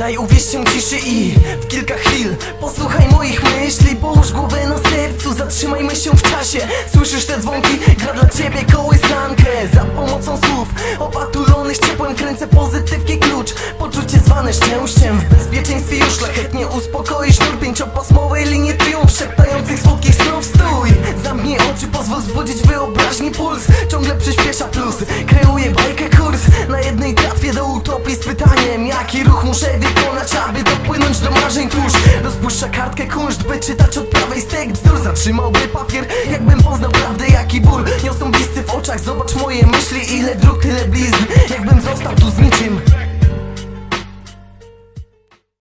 Daj się ciszy i w kilka chwil Posłuchaj moich myśli, połóż głowę na sercu Zatrzymajmy się w czasie, słyszysz te dzwonki? Gra dla ciebie kołysankę. Za pomocą słów opatulonych ciepłem Kręcę pozytywki klucz, poczucie zwane szczęściem W bezpieczeństwie już szlachetnie uspokoisz Nur pięciopasmowej linii triumf Szeptających słodkich snów. Stój! Zamknij oczy, pozwól wzbudzić wyobraźni puls. Ciągle przyspiesza plus, kreuję bajkę utopii z pytaniem Jaki ruch muszę wykonać, aby dopłynąć do marzeń tuż? Rozpuszcza kartkę kunszt, by czytać od prawej stek bzdur Zatrzymałby papier, jakbym poznał prawdę, jaki ból. Niosą bliscy w oczach, zobacz moje myśli Ile dróg, tyle blizn, jakbym został tu z niczym